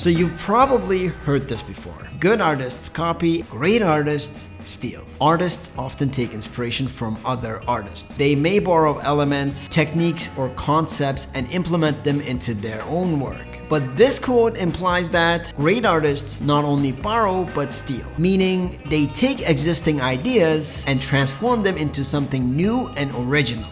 So you've probably heard this before. Good artists copy, great artists steal. Artists often take inspiration from other artists. They may borrow elements, techniques, or concepts and implement them into their own work. But this quote implies that great artists not only borrow but steal, meaning they take existing ideas and transform them into something new and original.